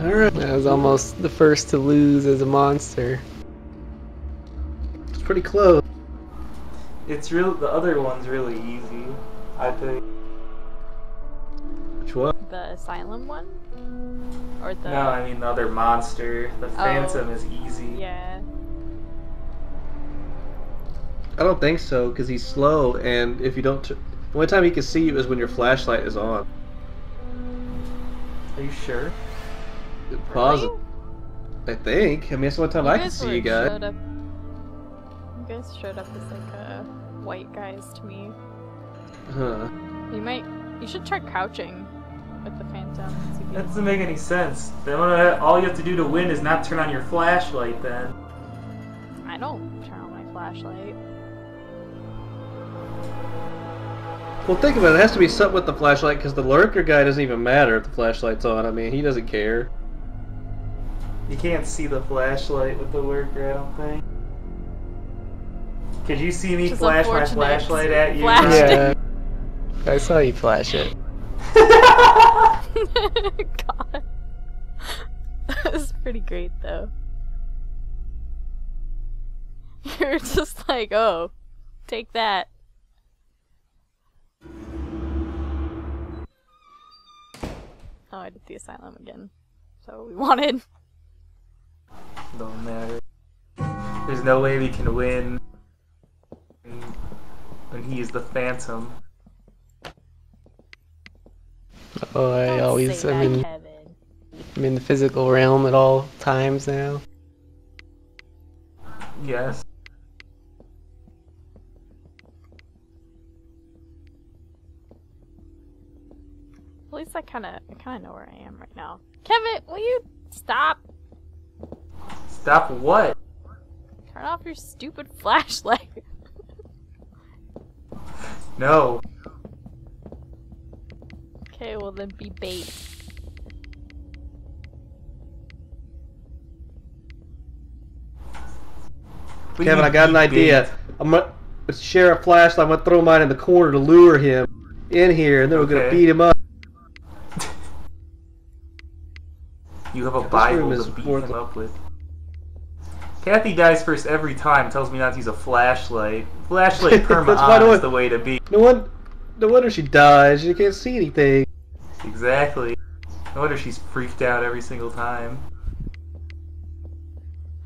Alright. I was almost the first to lose as a monster. It's pretty close. It's real. The other one's really easy. I think. Which one? The asylum one? Or the. No, I mean the other monster. The oh. Phantom is easy. Yeah. I don't think so, because he's slow, and if you don't. The only time he can see you is when your flashlight is on. Are you sure? Pause. I think. I mean, it's the only time You I can see you guys. Showed up, you guys showed up as like uh, white guys to me. Huh. You might. You should try crouching with the phantom. and see if you- That doesn't make any sense. Then all you have to do to win is not turn on your flashlight. Then. I don't turn on my flashlight. Well, think about it. It has to be something with the flashlight, because the lurker guy doesn't even matter if the flashlight's on. I mean, he doesn't care. You can't see the flashlight with the lurker, I don't. Could you see me Which is flash my flashlight at you? Yeah. I saw you flash it. God. That was pretty great though. You're just like, oh, take that. Oh, I did the asylum again. So we wanted. Don't matter. There's no way we can win when- when he is the Phantom. Oh, I Don't always say I'm that, in Kevin. I'm in the physical realm at all times now. Yes. At least I kind of, I kind of know where I am right now. Kevin, will you stop? Stop what? Turn off your stupid flashlight. No. okay, well then be bait. What Kevin, I got an beat idea. I'm gonna share a flashlight. I'm gonna throw mine in the corner to lure him in here, and then we're gonna Okay. beat him up. You have a This Bible to beat him up with. Kathy dies first every time. Tells me not to use a flashlight. Flashlight perma That's on is I- the way to be. No one, no wonder she dies. She can't see anything. Exactly. No wonder she's freaked out every single time.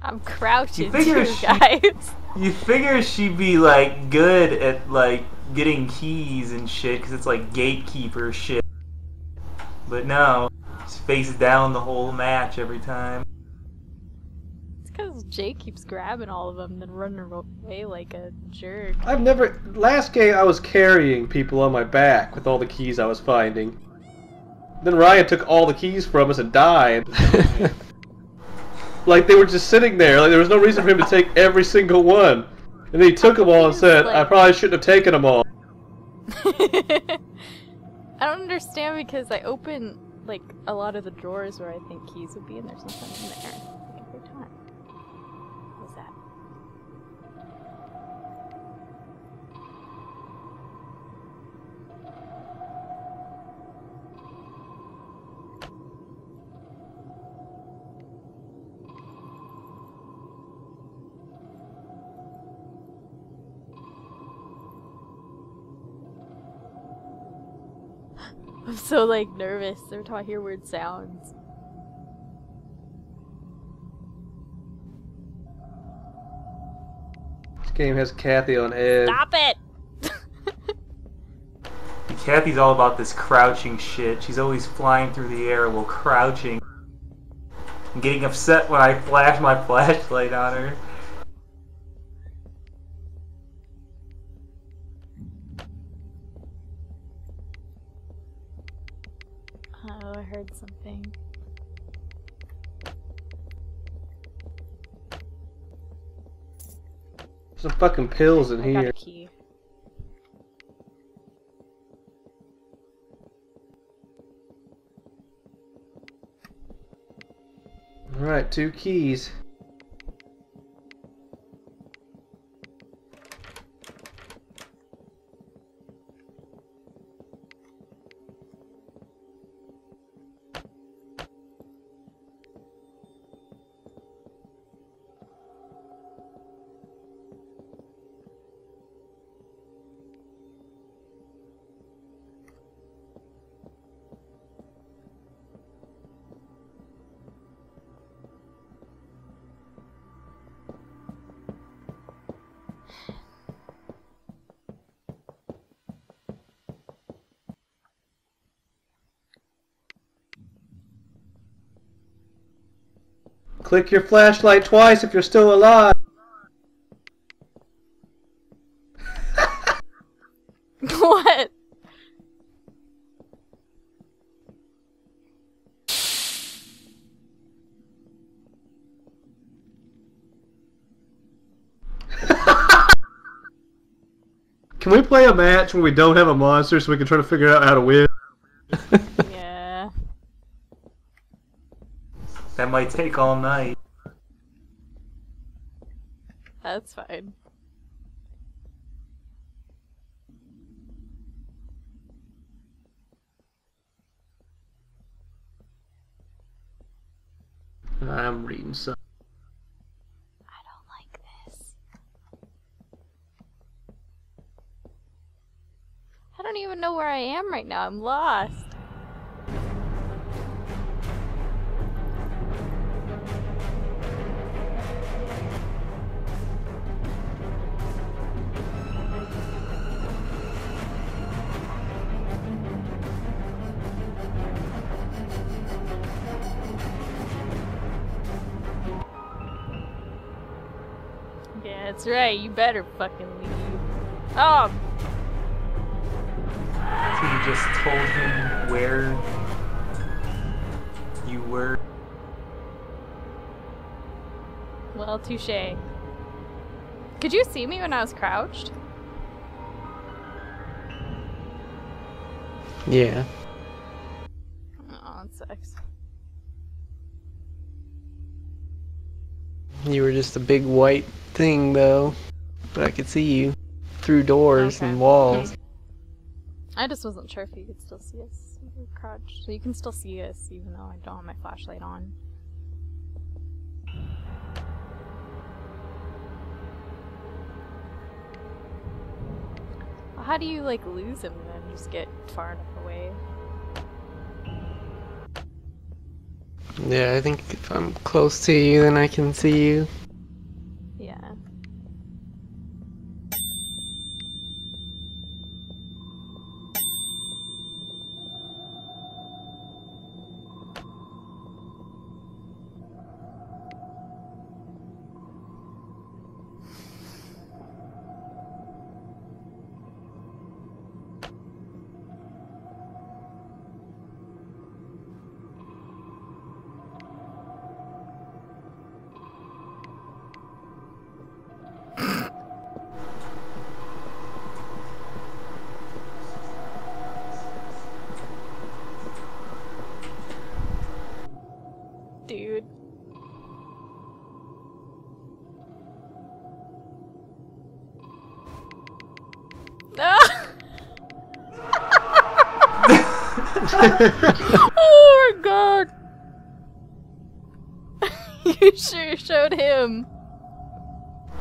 I'm crouching You figure too, she- guys. You figure she'd be like good at like getting keys and shit because it's like gatekeeper shit. But no, she's face down the whole match every time. It's because Jay keeps grabbing all of them, and then running away like a jerk. I've never. Last game, I was carrying people on my back with all the keys I was finding. Then Ryan took all the keys from us and died. like they were just sitting there. Like there was no reason for him to take every single one. And then he took them all and said, "I probably shouldn't have taken them all." I don't understand because I open like a lot of the drawers where I think keys would be, and there's nothing in there so like nervous every time I hear weird sounds. This game has Kathy on edge. Stop it! Kathy's all about this crouching shit. She's always flying through the air while crouching. And getting upset when I flash my flashlight on her. Something. Some fucking pills in I got here. a key. Alright, two keys. Click your flashlight twice if you're still alive. what? Can we play a match where we don't have a monster so we can try to figure out how to win? Yeah. That might take all night. That's fine. I'm reading some. I don't like this. I don't even know where I am right now. I'm lost. Yeah, that's right. You better fucking leave. Oh, So you just told him where you were. well, touche. Could you see me when I was crouched? Yeah. Oh, that sucks. You were just a big white thing, though. But I could see you through doors Okay. and walls. I just wasn't sure if you could still see us. So you can still see us even though I don't have my flashlight on. How do you like lose him then? Just get far enough away. Yeah, I think if I'm close to you, then I can see you. Dude. Ah! oh my god! you sure showed him.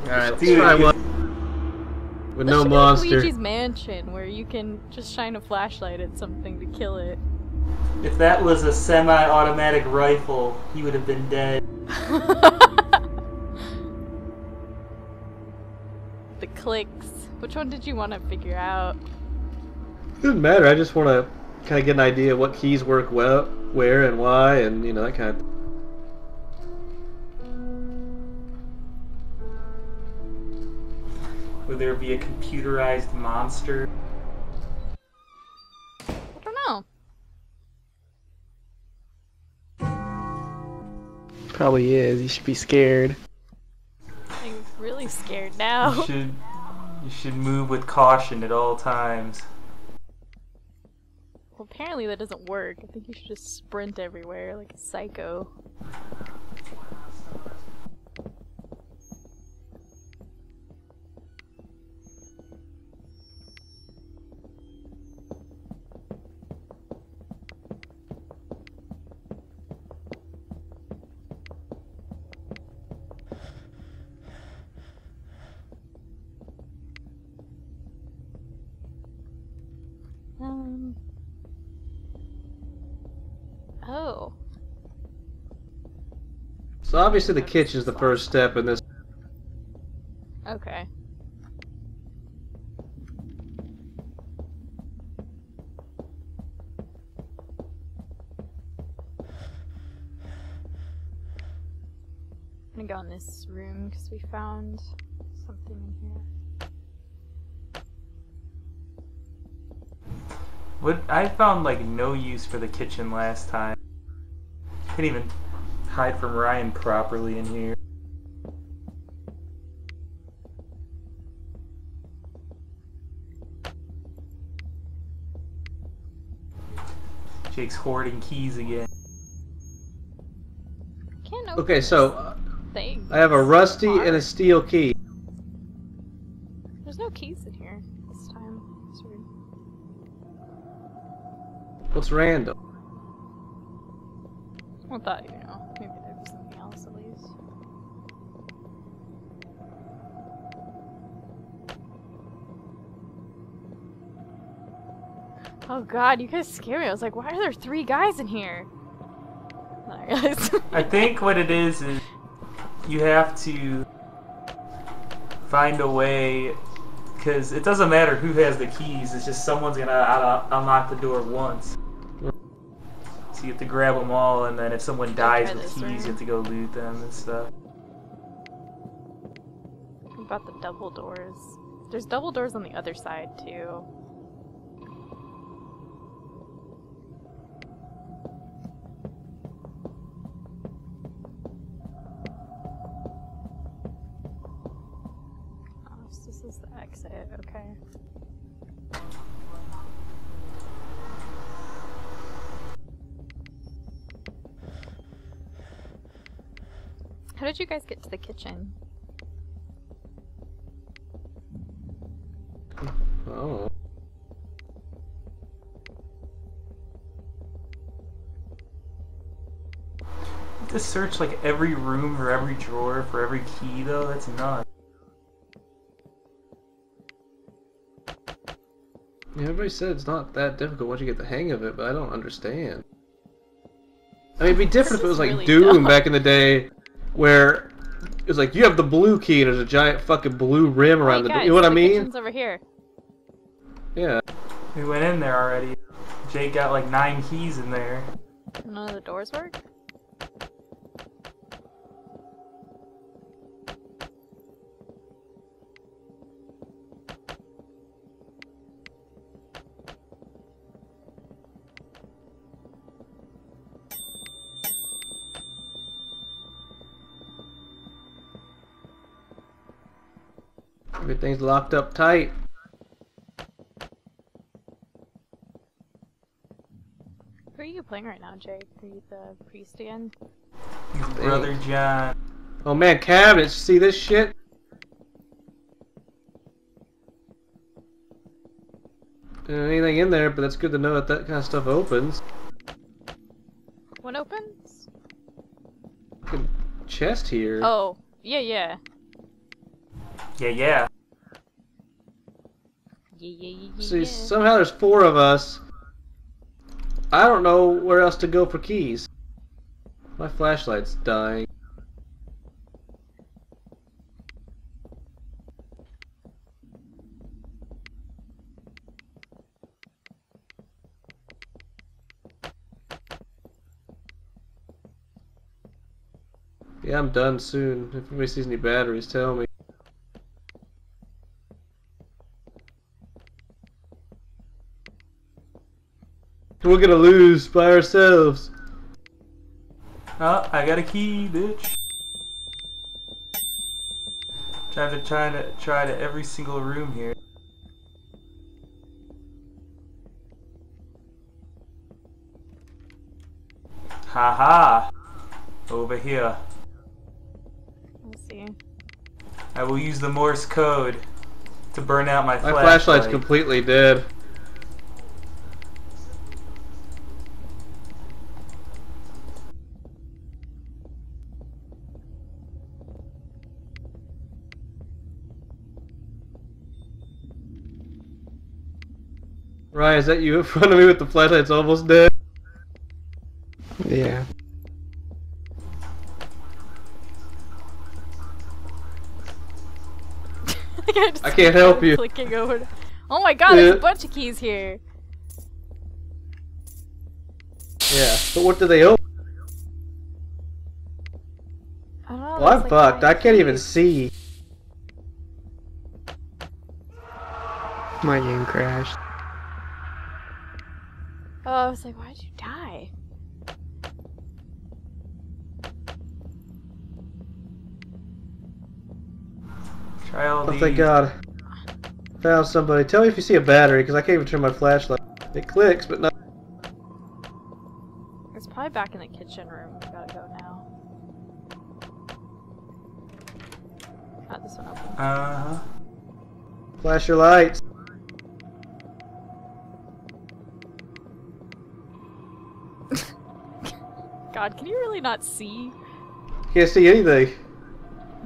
Alright, let's try one. With That no should be like monster. Luigi's Mansion, where you can just shine a flashlight at something to kill it. If that was a semi-automatic rifle, he would have been dead. the clicks. Which one did you want to figure out? It Doesn't matter. I just want to kind of get an idea of what keys work well, where, and why, and you know that kind of. Would there be a computerized monster? Probably is. You should be scared. I'm really scared now. You should you should move with caution at all times. well, apparently that doesn't work. I think you should just sprint everywhere like a psycho. Oh. So obviously the kitchen's the first step in this. Okay. I'm gonna go in this room because we found something in here. What I found like no use for the kitchen last time. Couldn't even hide from Ryan properly in here. Jake's hoarding keys again. Can't open Okay, so uh. I have a rusty and a steel key. What's random? I thought, you know, maybe there'd be something else at least. Oh god, you guys scare me. I was like, why are there three guys in here? I realized. I think what it is is you have to find a way because it doesn't matter who has the keys. It's just someone's gonna un- unlock the door once. So you have to grab them all, and then if someone dies with keys, room. you have to go loot them and stuff. What about the double doors? There's double doors on the other side too. Oh, so this is the exit, okay. How did you guys get to the kitchen? Oh. To search like every room or every drawer for every key, though, that's nuts. Yeah, everybody said it's not that difficult once you get the hang of it, but I don't understand. I mean, it'd be different if it was like really Doom dumb. back in the day, where it's like you have the blue key and there's a giant fucking blue rim around Hey, the. guys, You know what I mean? kitchen's over here. Yeah. We went in there already. Jake got like nine keys in there. None of the doors work? Everything's locked up tight. Who are you playing right now, Jake? Are you the priest again? His brother John. Oh man, cabinets. See this shit? Anything in there, but that's good to know that that kind of stuff opens. One opens? Fucking chest here. Oh, yeah, yeah. Yeah, yeah. Yeah, yeah, yeah, yeah. See, somehow there's four of us. I don't know where else to go for keys. My flashlight's dying. Yeah, I'm done soon. If anybody sees any batteries, tell me. We're gonna lose by ourselves. Oh, I got a key, bitch. Trying to try to try to every single room here. Haha. Over here. Let's see. I will use the Morse code to burn out my, My flashlight. My flashlight's completely dead. Ryan, is that you in front of me with the flashlight? It's almost dead. Yeah. just I can't help you. Clicking over. to- Oh my god, there's a bunch of keys here. Yeah, but what do they open? I don't know. Well, I'm like, fucked. I can't even see. My game crashed. Oh, I was like, why'd you die? Try all Oh, thank God. Found somebody. Tell me if you see a battery, because I can't even turn my flashlight. It clicks, but not. It's probably back in the kitchen room. We gotta go now. Not this one open. Uh huh. Flash your lights. God, can you really not see? Can't see anything.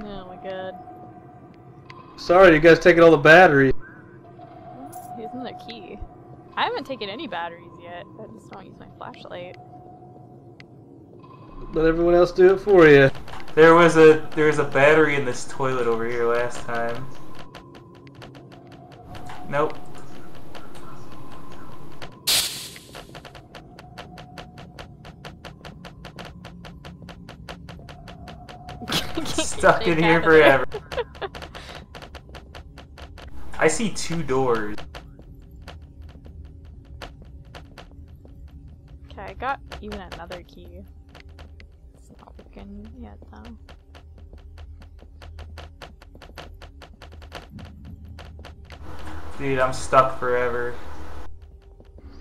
Oh my god. Sorry, you guys taking all the batteries. Here's another key. I haven't taken any batteries yet. I just don't use my flashlight. Let everyone else do it for you. There was a there was a battery in this toilet over here last time. Nope. Stuck in here forever. I see two doors. Okay, I got even another key. It's not working yet though. Dude, I'm stuck forever.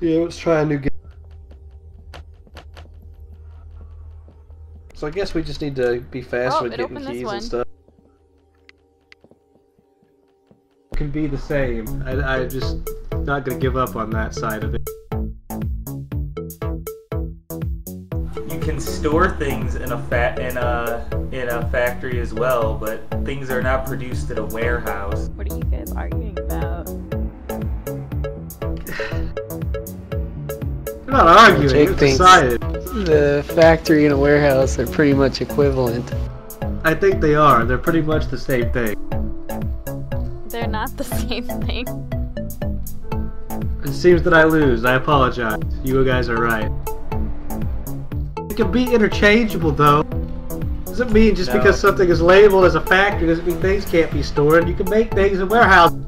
Yeah, let's try a new game. So I guess we just need to be fast Oh, with getting keys and stuff. Can be the same. I, I'm just not gonna give up on that side of it. You can store things in a fat in a in a factory as well, but things are not produced in a warehouse. What are you guys arguing about? We're not arguing. Jake It's thinks- decided. The factory and a warehouse are pretty much equivalent. I think they are. They're pretty much the same thing. They're not the same thing. It seems that I lose. I apologize. You guys are right. It can be interchangeable, though. Doesn't mean just No. because something is labeled as a factory doesn't mean things can't be stored. You can make things in warehouses.